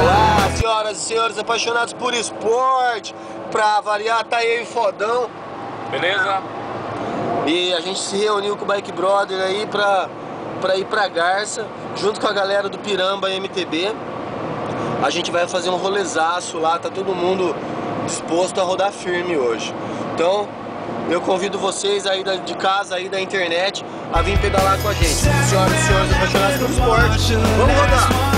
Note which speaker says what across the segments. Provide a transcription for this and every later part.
Speaker 1: Olá, senhoras e senhores apaixonados por esporte. Pra variar, tá aí o fodão.
Speaker 2: Beleza?
Speaker 1: E a gente se reuniu com o Bike Brother aí pra, pra ir pra Garça, junto com a galera do Piramba MTB. A gente vai fazer um rolezaço lá, tá todo mundo disposto a rodar firme hoje. Então, eu convido vocês aí da- de casa, aí da internet, a vir pedalar com a gente. Senhoras e senhores apaixonados por esporte, vamos rodar!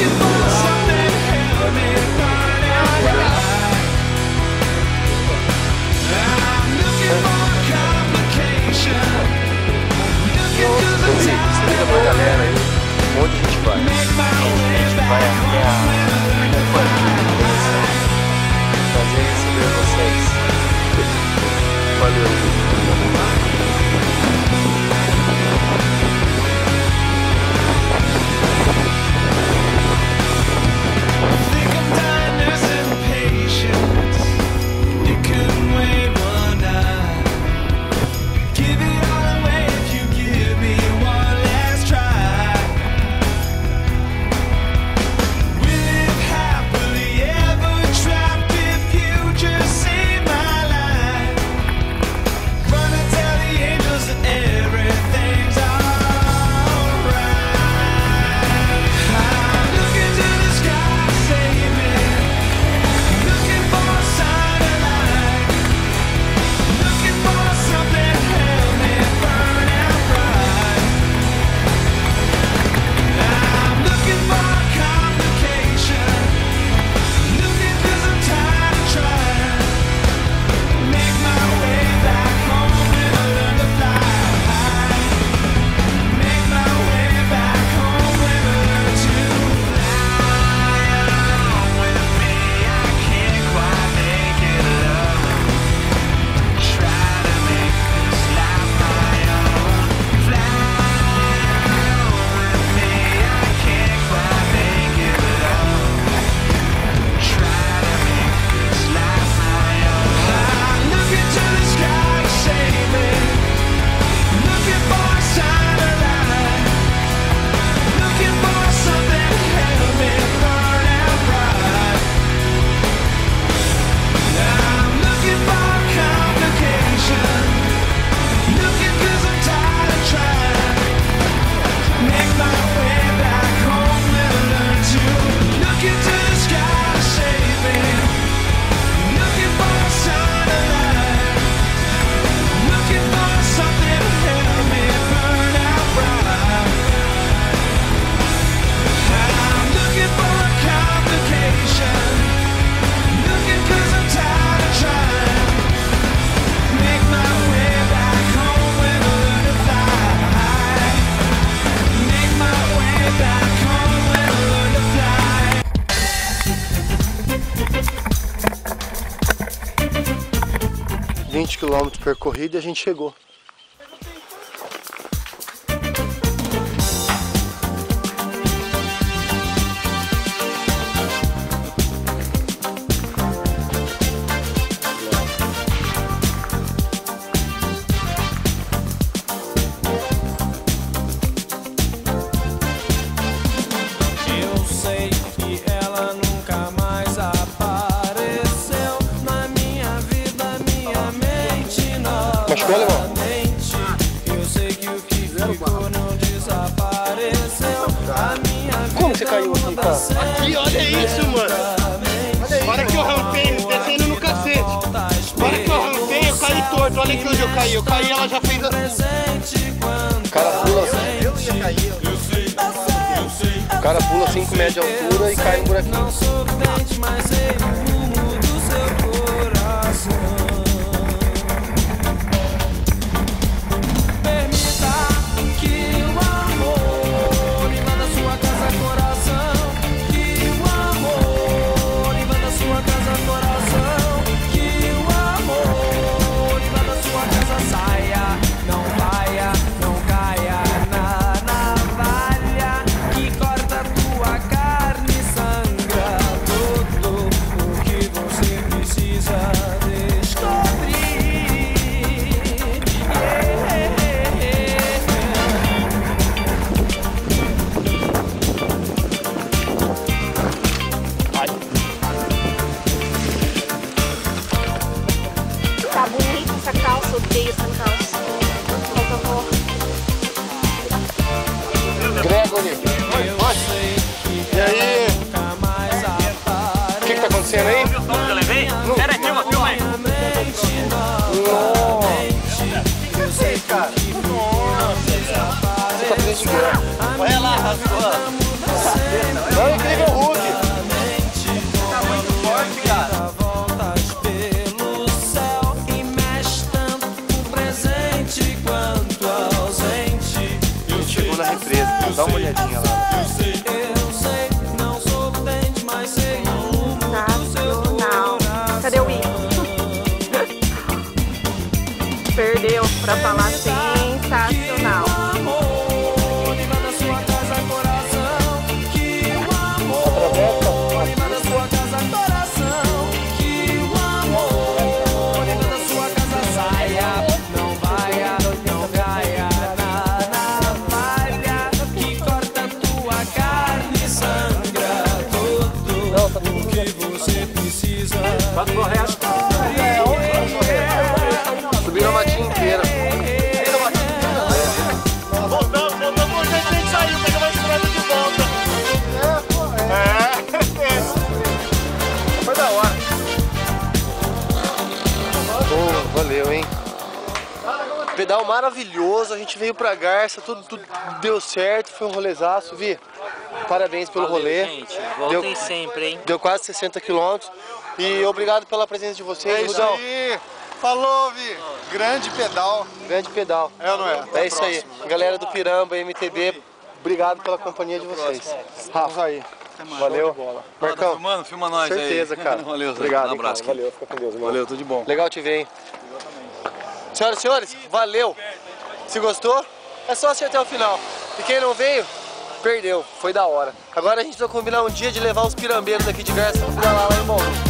Speaker 2: Explica
Speaker 1: 20 km percorrido e a gente chegou. Caiu aqui, cara?
Speaker 3: Aqui, olha isso, mano. Para que eu rampei, descendo no cacete. Para que eu rampei, eu caí torto. Olha aqui onde eu caí. Eu caí, ela já fez assim.
Speaker 1: O cara pula, o cara pula 5 metros de altura e cai no buraquinho.
Speaker 4: solteiros no house. por favor Gregory. Oi. E aí? O que, que tá
Speaker 3: acontecendo aí?
Speaker 5: Eu levei? Aqui, uma filma aí. Nossa.
Speaker 1: Você tá preso de guerra.
Speaker 5: Lá, rasgou.
Speaker 1: Dá uma olhadinha lá.
Speaker 6: Nacional.
Speaker 4: coração.
Speaker 6: Cadê o Igor? Perdeu pra falar sensacional.
Speaker 4: Precisa.
Speaker 1: Subiram a matinha inteira.
Speaker 3: Voltamos, voltamos, hoje a gente saiu, pegou uma estrada de volta. É,
Speaker 1: Foi da hora. Pô, valeu, hein? Pedal maravilhoso, a gente veio pra Garça, tudo, tudo deu certo, foi um rolezaço, Vi. Parabéns pelo rolê.
Speaker 5: Gente, voltem
Speaker 1: Deu-
Speaker 5: sempre, hein?
Speaker 1: Deu quase 60 quilômetros. E obrigado pela presença de vocês,
Speaker 3: é
Speaker 1: Rudão.
Speaker 3: aí. Falou, Vi. Grande pedal.
Speaker 1: Grande pedal.
Speaker 3: É ou não é?
Speaker 1: É isso aí. Galera do Piramba, MTB, obrigado pela companhia de vocês.
Speaker 3: Vamos aí.
Speaker 1: Valeu. Marcão,
Speaker 7: Filmando, filma nós aí.
Speaker 1: certeza, cara.
Speaker 7: Valeu.
Speaker 1: Obrigado,
Speaker 7: Um abraço. cara.
Speaker 1: Valeu, fica com Deus, irmão.
Speaker 7: Valeu, tudo de bom.
Speaker 1: Legal te ver, hein? Senhoras e senhores, valeu. Se gostou, é só assistir até o final. E quem não veio, perdeu. Foi da hora. Agora a gente vai combinar um dia de levar os pirambeiros aqui de Garça pra pedalar lá em.